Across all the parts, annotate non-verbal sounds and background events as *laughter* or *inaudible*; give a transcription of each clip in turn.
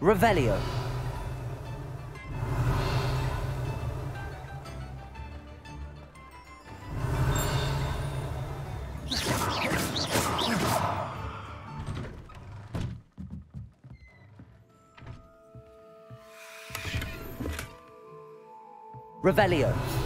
Revelio. Revelio.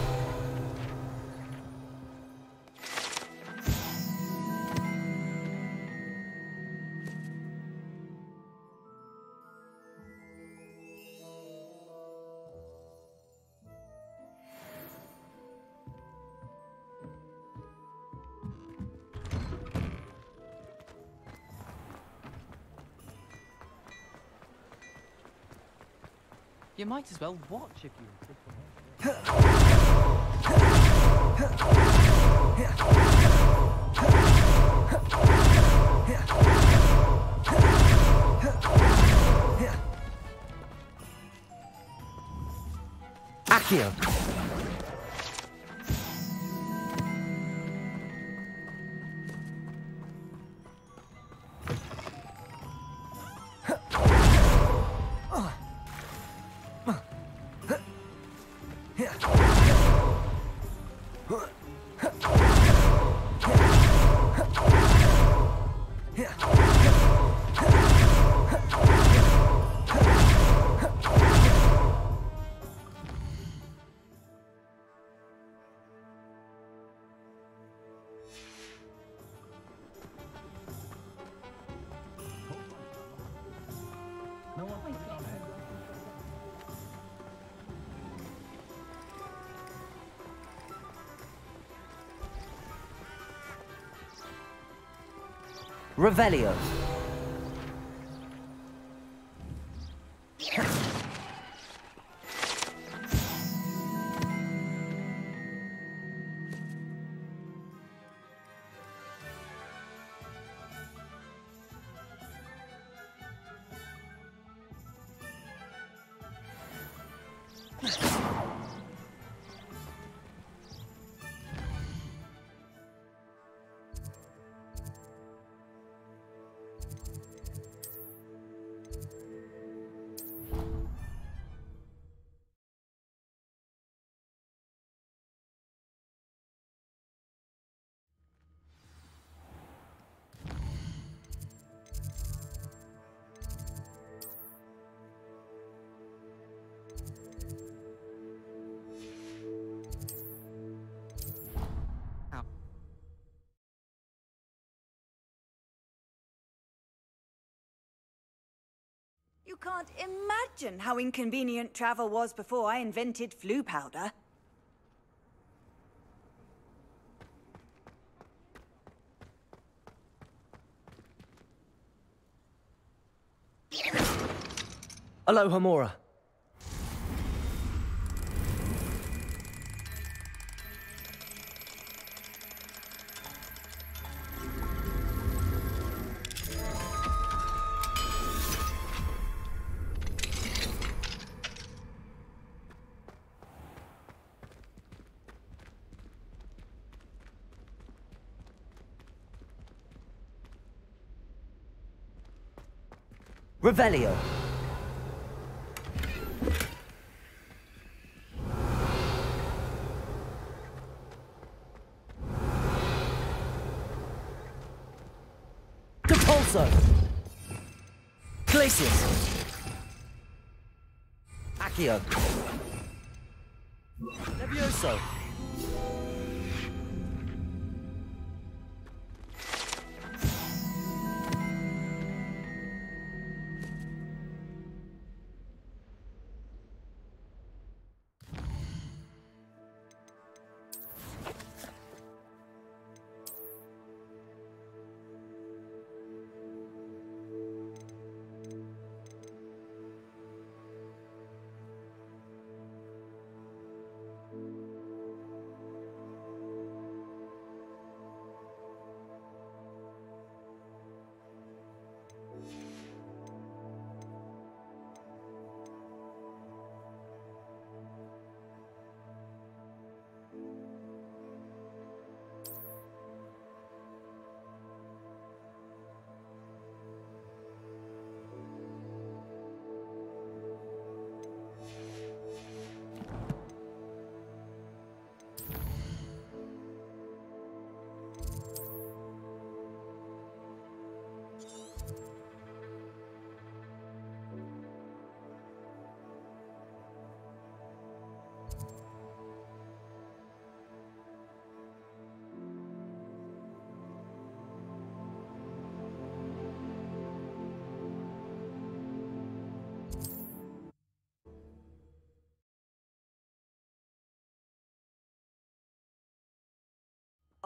You might as well watch if you. Accio. Revelio. Can't imagine how inconvenient travel was before I invented Floo powder. Alohomora. Revelio. Depulso. Glacius. Accio. Levioso.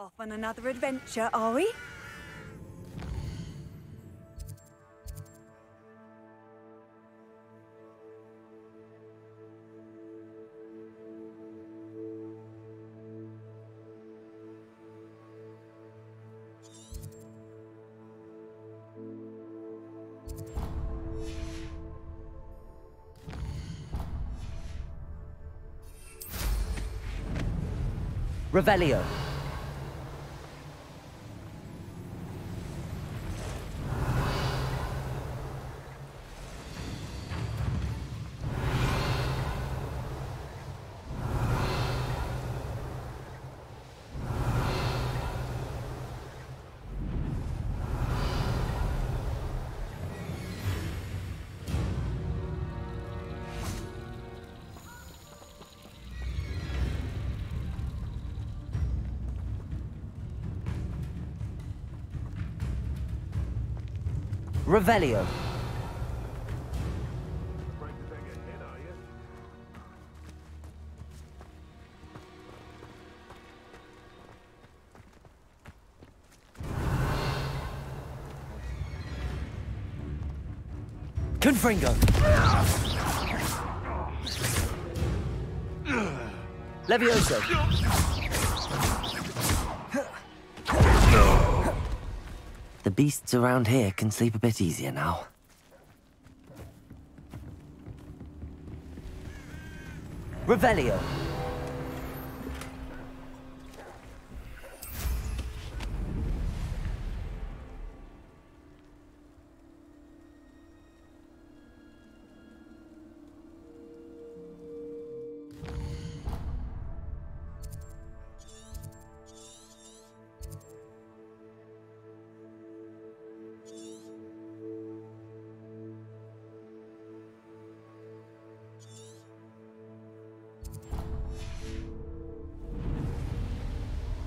Off on another adventure, are we? Revelio. Revelio. Confringo. Levioso. Beasts around here can sleep a bit easier now. Revelio.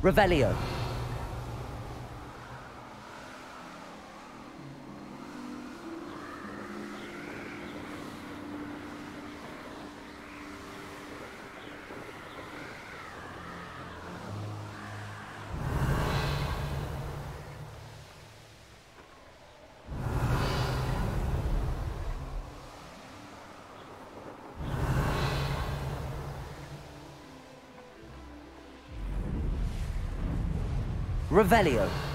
Revelio. Revelio.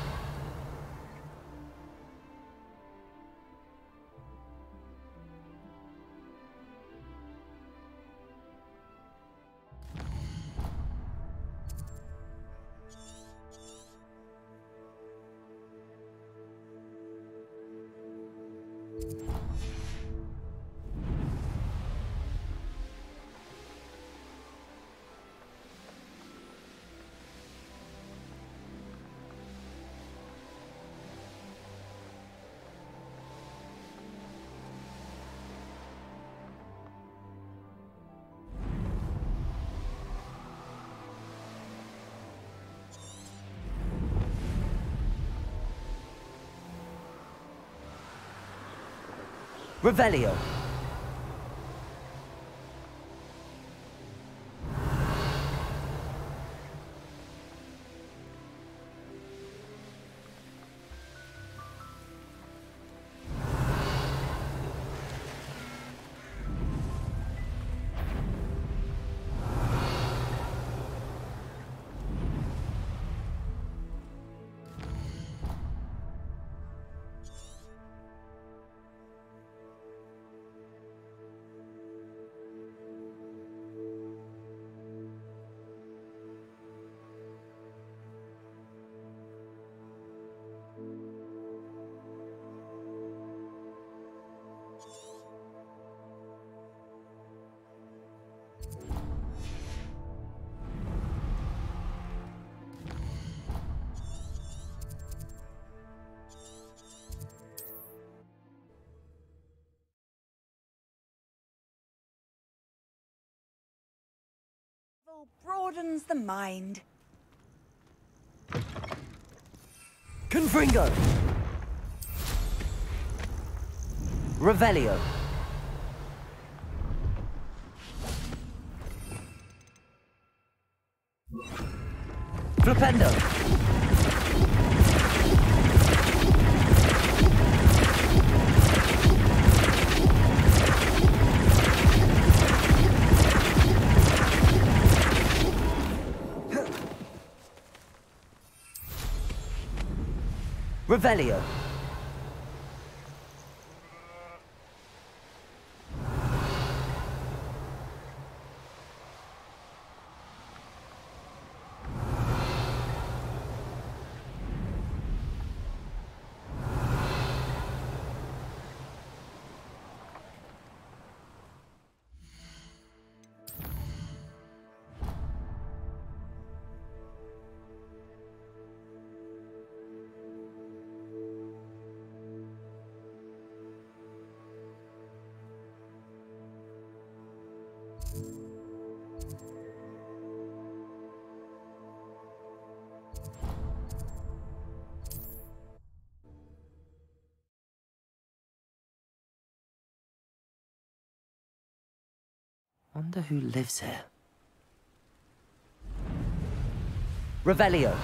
Revelio. Travel broadens the mind. Confringo. Revelio. Flipendo! Revelio. Wonder who lives here. Revelio.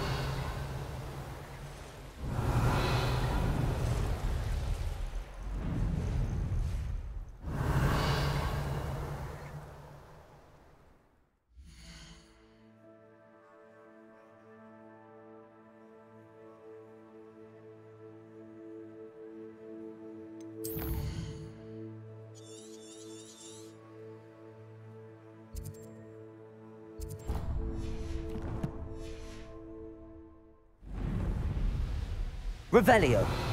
Revelio.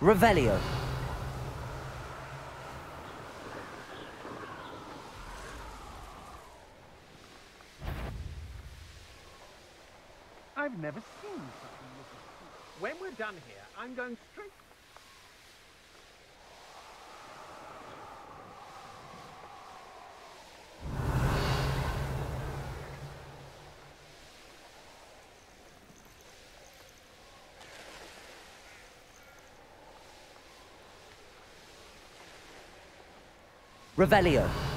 Revelio. I've never seen little When we're done here, I'm going straight... Revelio.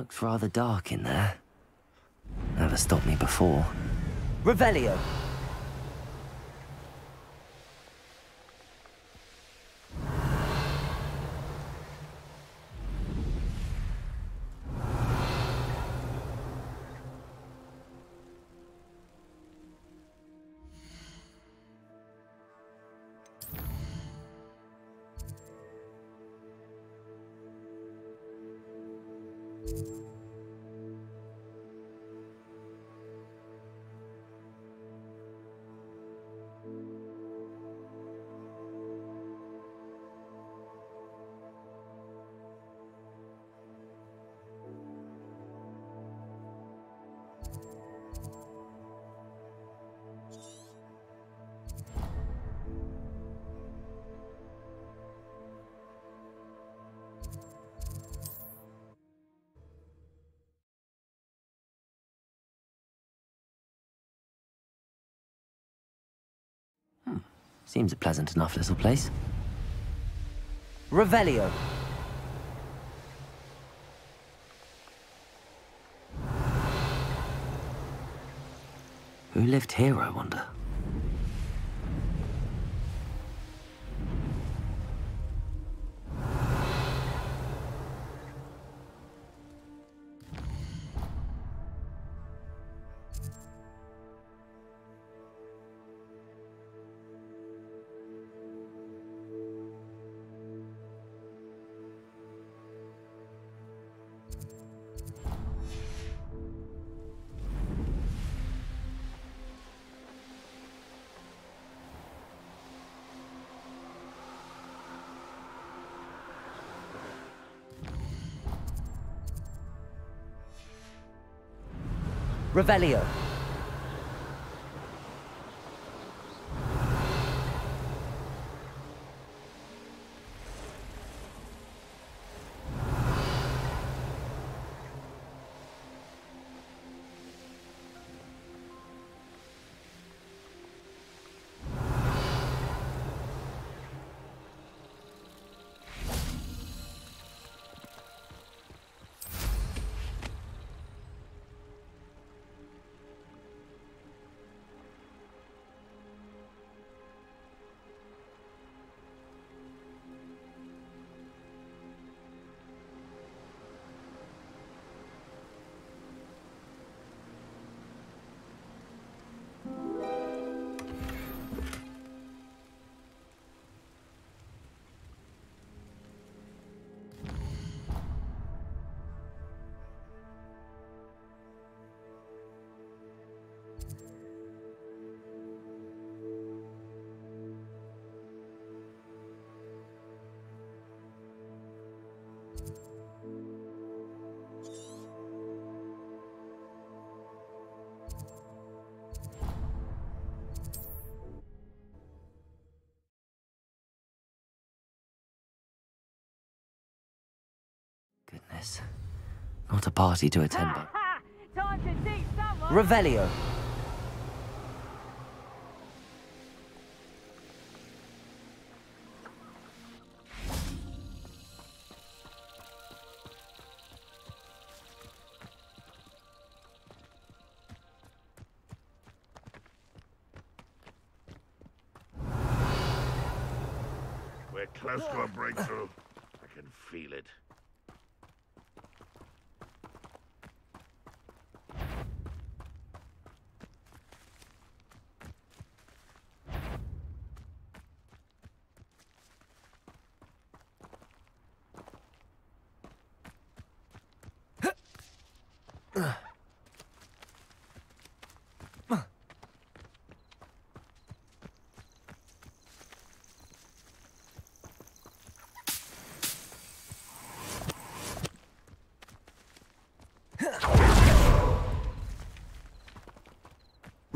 Looks rather dark in there. Never stopped me before. Revelio. Seems a pleasant enough little place. Revelio. Who lived here, I wonder? Revelio. Goodness. Not a party to attend, but *laughs* Time to teach someone. Revelio. We're close to a breakthrough.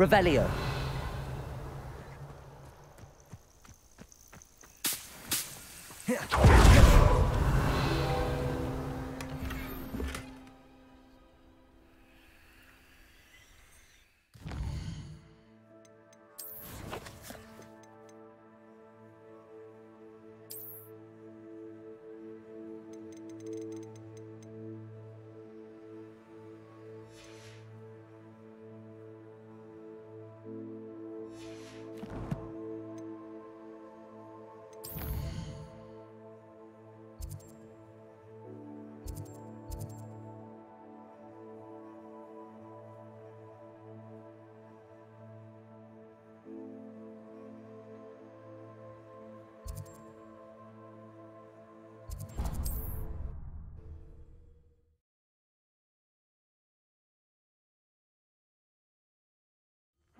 Revelio.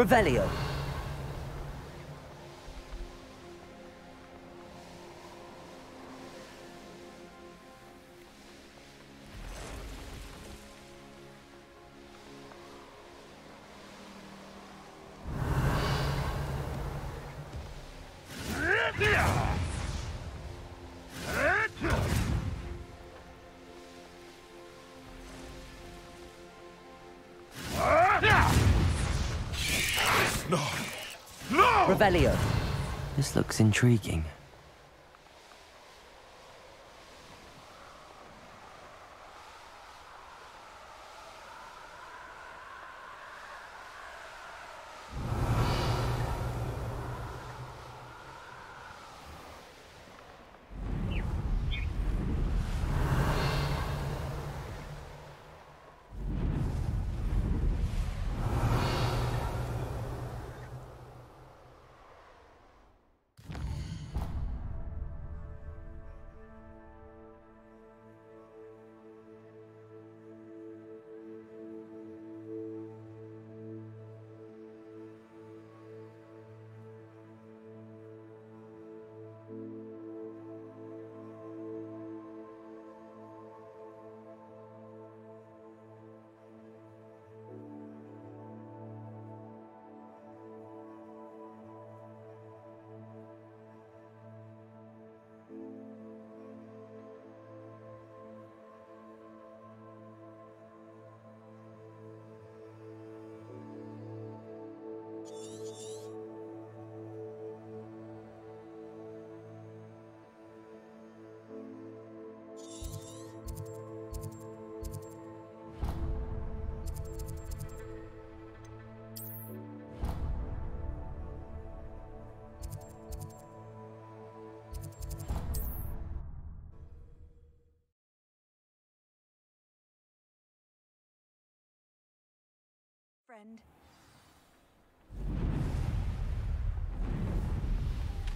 Revelio. This looks intriguing.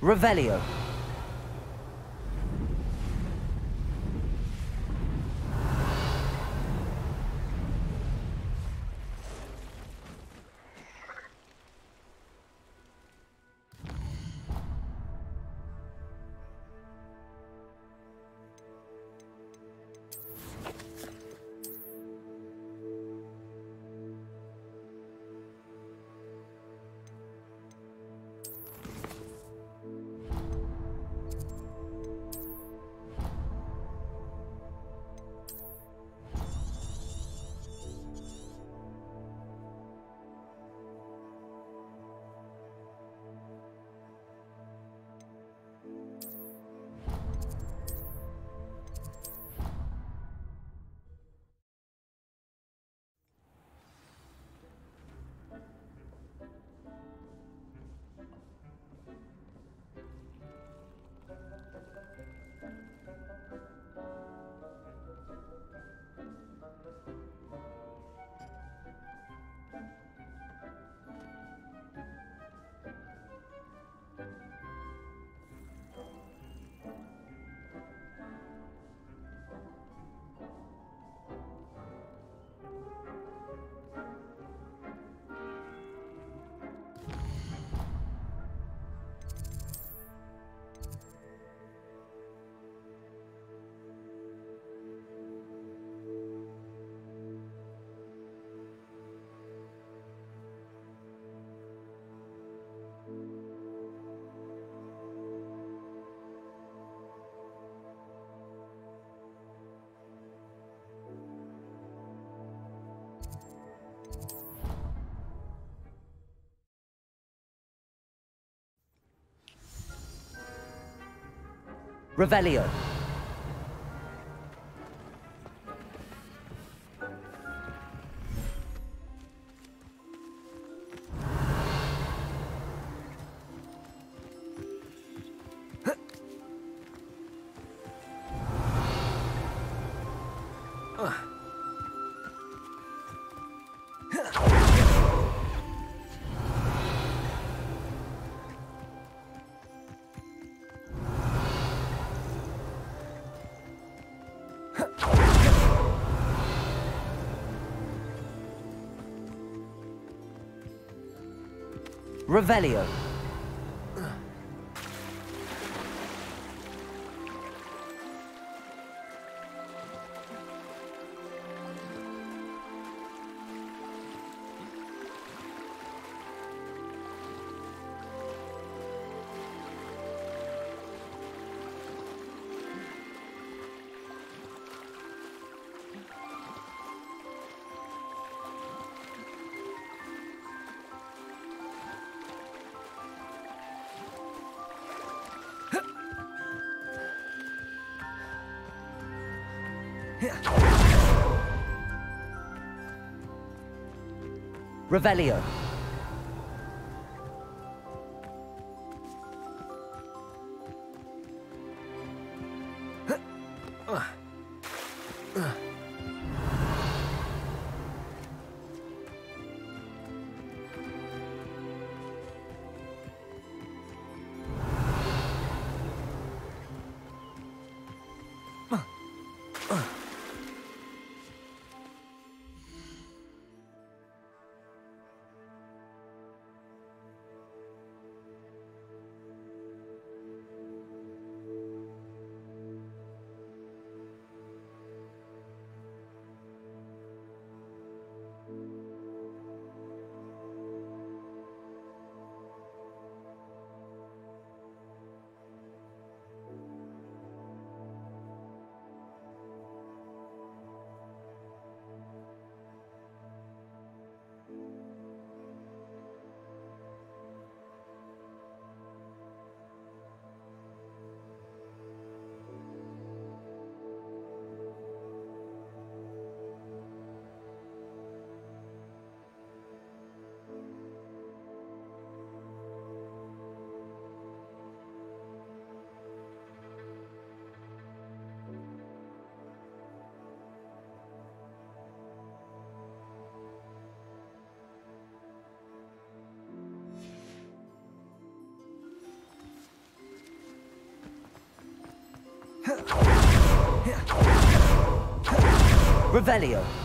Revelio. Revelio. Revelio. Revelio. Revelio.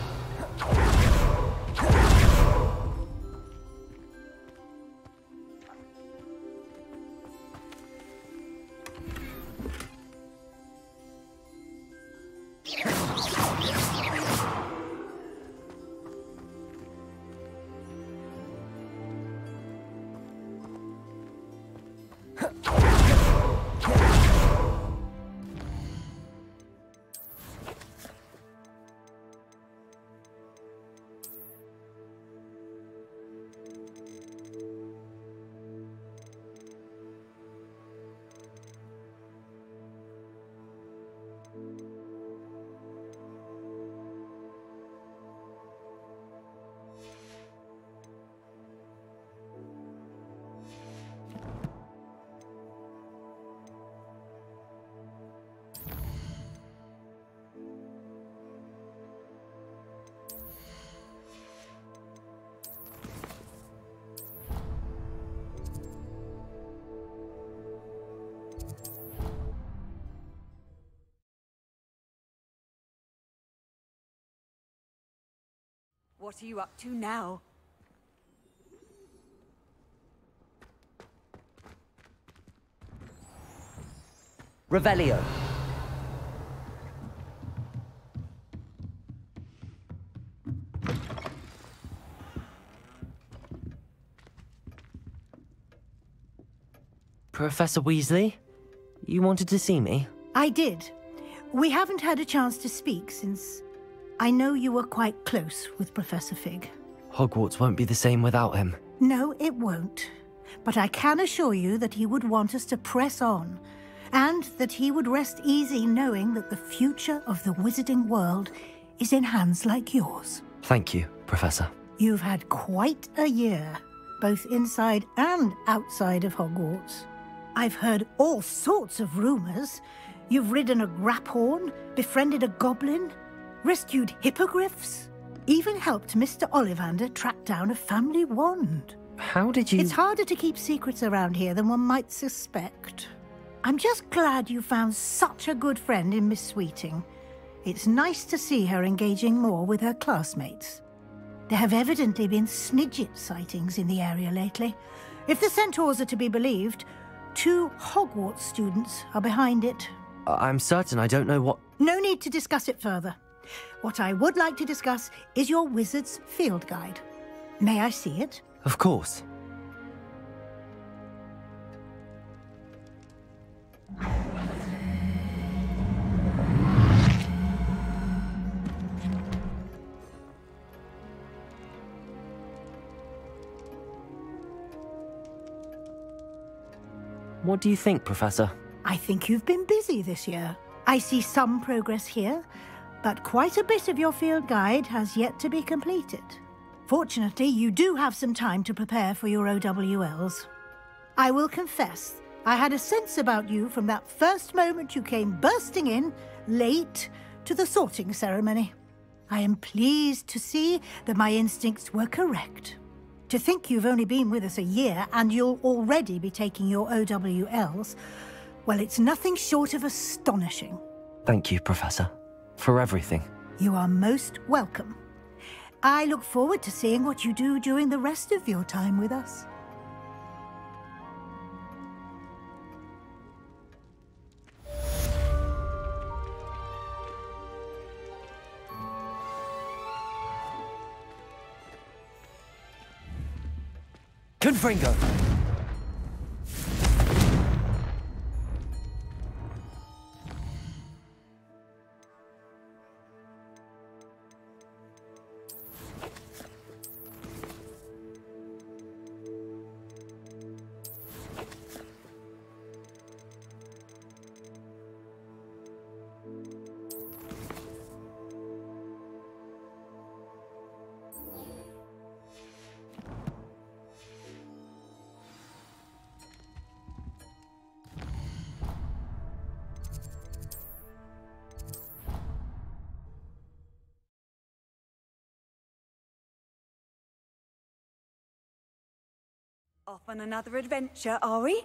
What are you up to now? Revelio. Professor Weasley? You wanted to see me? I did. We haven't had a chance to speak since I know you were quite close with Professor Fig. Hogwarts won't be the same without him. No, it won't. But I can assure you that he would want us to press on. and that he would rest easy knowing that the future of the wizarding world is in hands like yours. Thank you, Professor. You've had quite a year, both inside and outside of Hogwarts. I've heard all sorts of rumours. You've ridden a graphorn, befriended a goblin, rescued hippogriffs, even helped Mr. Ollivander track down a family wand. How did you... It's harder to keep secrets around here than one might suspect. I'm just glad you found such a good friend in Miss Sweeting. It's nice to see her engaging more with her classmates. There have evidently been Snidget sightings in the area lately. If the centaurs are to be believed, two Hogwarts students are behind it. I'm certain I don't know what... No need to discuss it further. What I would like to discuss is your wizard's field guide. May I see it? Of course. What do you think, Professor? I think you've been busy this year. I see some progress here, but quite a bit of your field guide has yet to be completed. Fortunately, you do have some time to prepare for your OWLs. I will confess, I had a sense about you from that first moment you came bursting in, late, to the sorting ceremony. I am pleased to see that my instincts were correct. To think you've only been with us a year and you'll already be taking your OWLs, well, it's nothing short of astonishing. Thank you, Professor, for everything. You are most welcome. I look forward to seeing what you do during the rest of your time with us. Confringo! On another adventure, are we?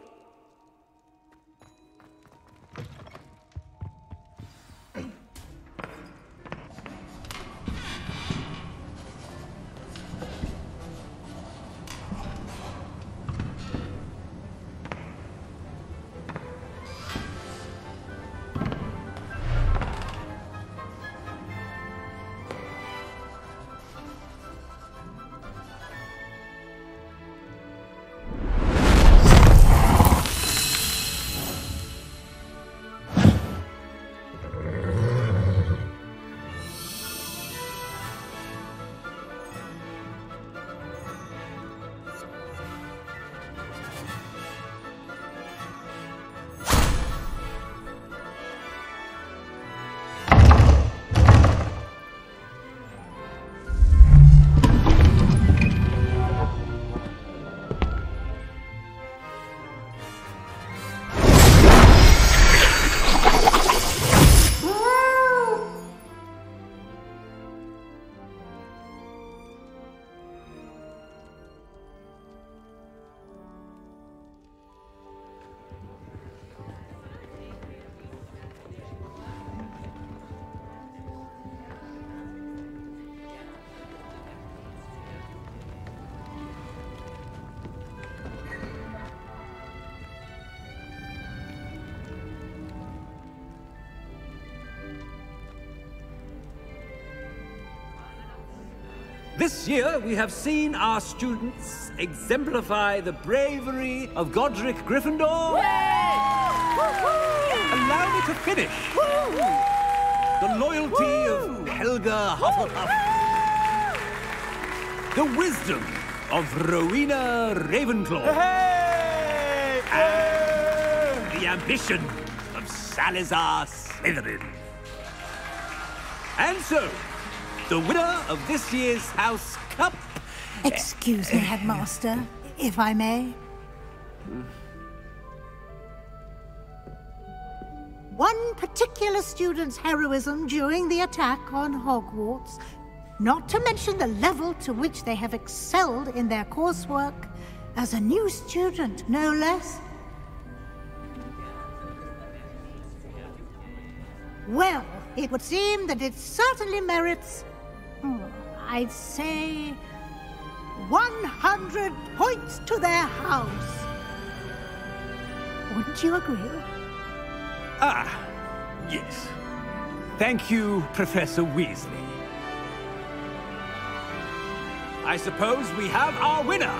This year, we have seen our students exemplify the bravery of Godric Gryffindor. Allow me to finish. The loyalty of Helga Hufflepuff. The wisdom of Rowena Ravenclaw. And the ambition of Salazar Slytherin. And so, the winner of this year's House Cup Excuse me, Headmaster, if I may. One particular student's heroism during the attack on Hogwarts, not to mention the level to which they have excelled in their coursework, as a new student, no less. Well, it would seem that it certainly merits, I'd say, 100 points to their house. Wouldn't you agree? Ah, yes. Thank you, Professor Weasley. I suppose we have our winner.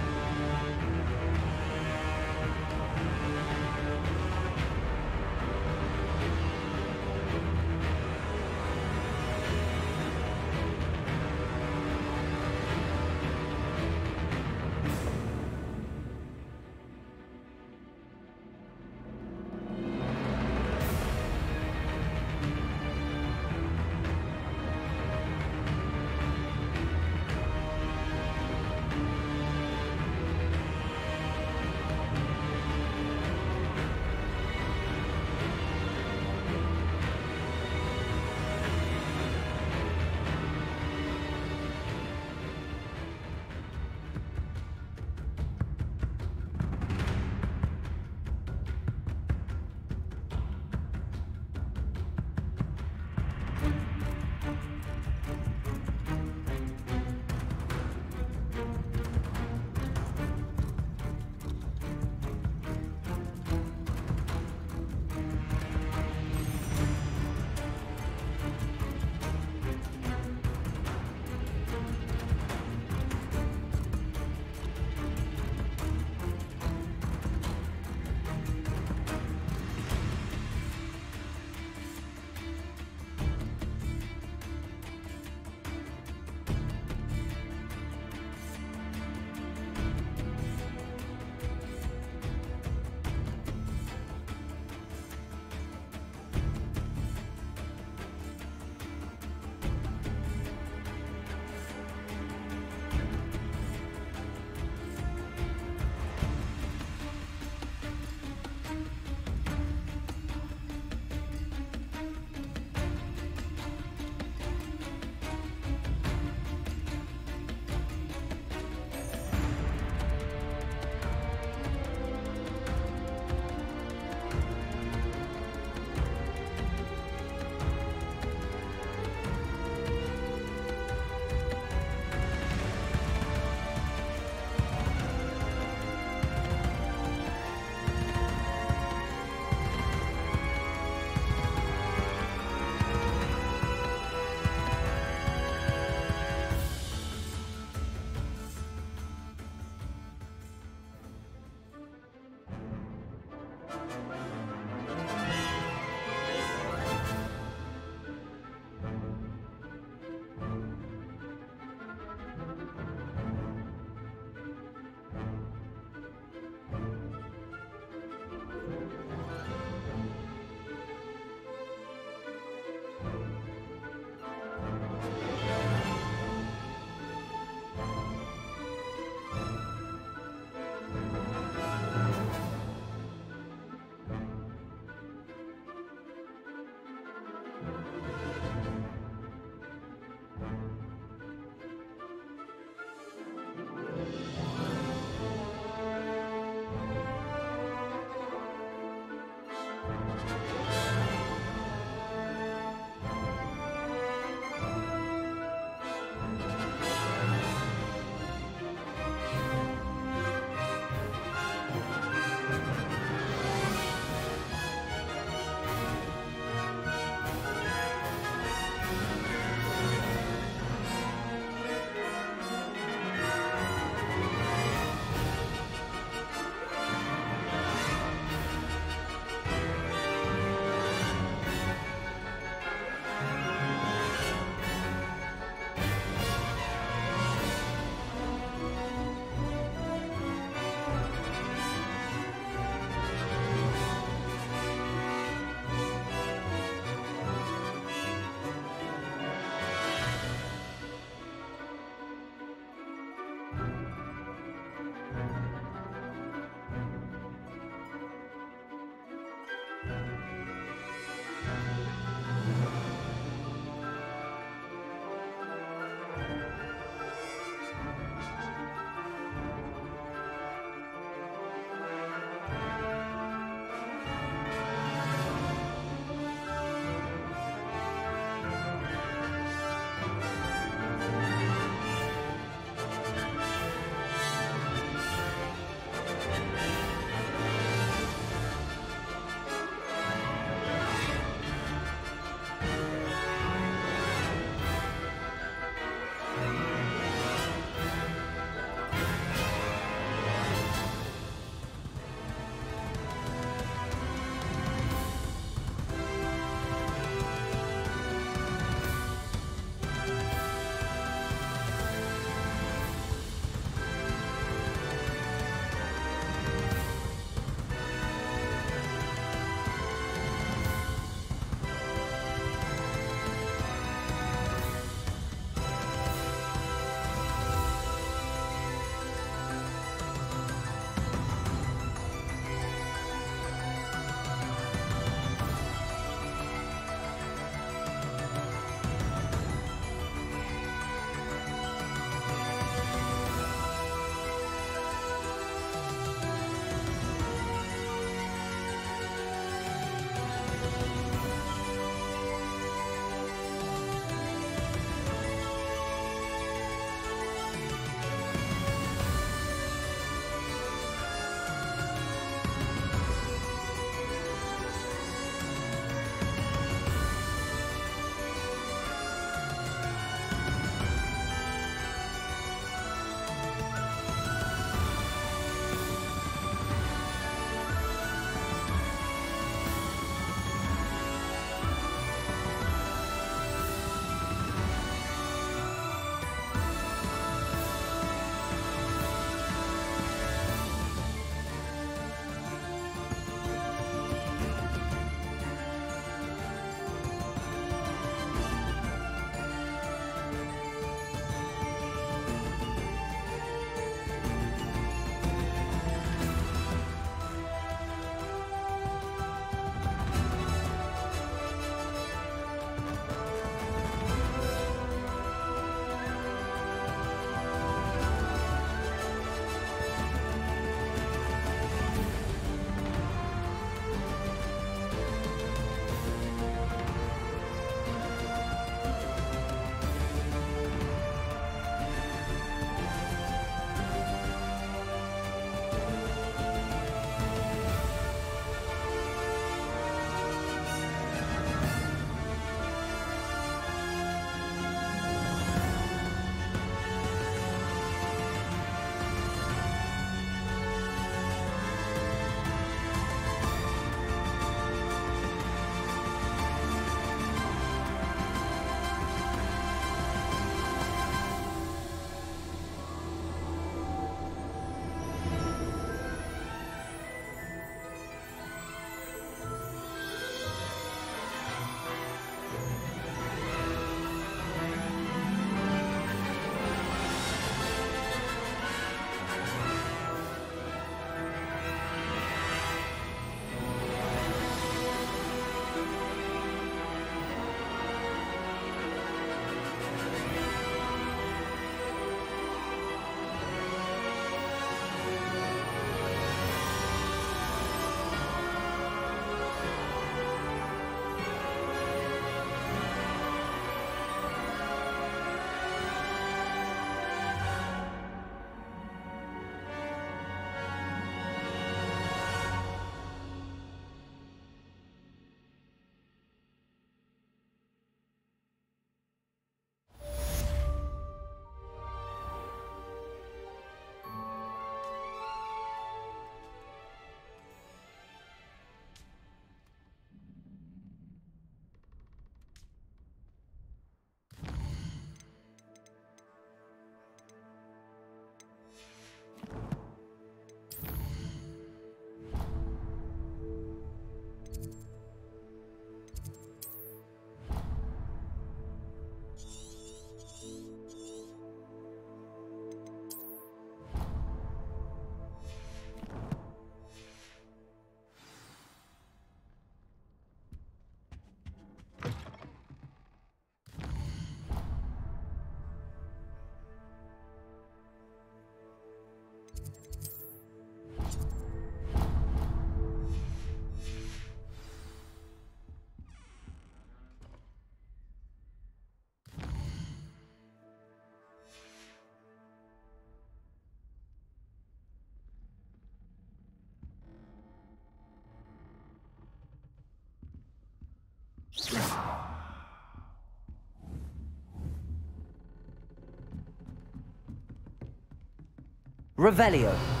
Revelio.